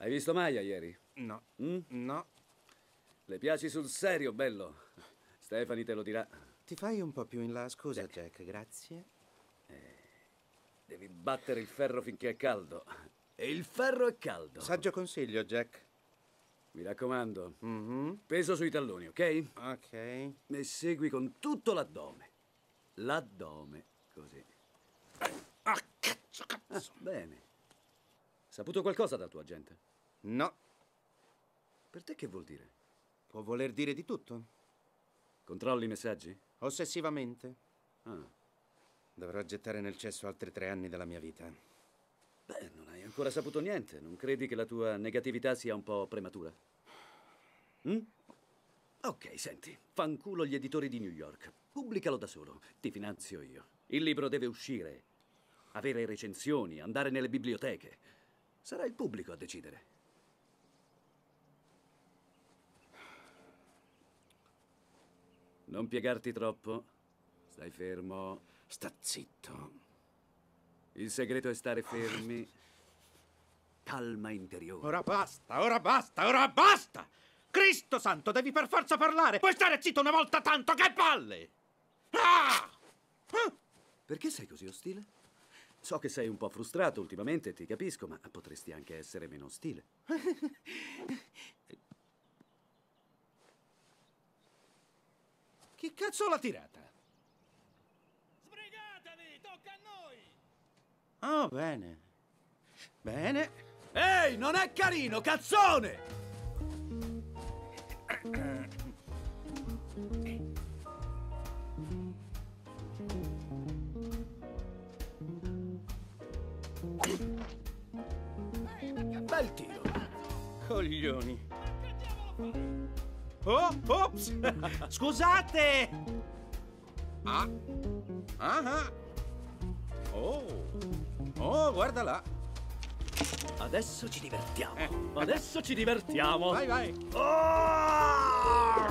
Hai visto Maya ieri? No. Mm? No. Le piaci sul serio, bello. Stefani te lo dirà. Ti fai un po' più in là, scusa, Jack, grazie. Devi battere il ferro finché è caldo. E il ferro è caldo. Saggio consiglio, Jack. Mi raccomando, Mhm. peso sui talloni, ok? Ok. E segui con tutto l'addome. L'addome, così. Ah, cazzo, Ah, cazzo. bene. Saputo qualcosa dal tuo agente? No. Per te che vuol dire? Può voler dire di tutto. Controlli i messaggi? Ossessivamente. Ah. Dovrò gettare nel cesso altri tre anni della mia vita. Beh, non hai ancora saputo niente. Non credi che la tua negatività sia un po' prematura? Mm? Ok, senti. Fanculo gli editori di New York. Pubblicalo da solo. Ti finanzio io. Il libro deve uscire. Avere recensioni, andare nelle biblioteche. Sarà il pubblico a decidere. Non piegarti troppo. Stai fermo. Sta zitto. Il segreto è stare fermi. Calma interiore. Ora basta, ora basta, ora basta! Cristo santo, devi per forza parlare! Puoi stare zitto una volta tanto, che palle! Ah! Ah! Perché sei così ostile? So che sei un po' frustrato ultimamente, ti capisco, ma potresti anche essere meno ostile. Chi cazzo l'ha tirata? Sbrigatevi, tocca a noi! Oh, bene. Bene. Ehi, non è carino, cazzone! Bel tiro. Coglioni. Oh, ops! Scusate! Ah. Ah, ah. Oh. Oh, guarda là. Adesso ci divertiamo. Eh. Adesso ci divertiamo. Vai, vai. Ah!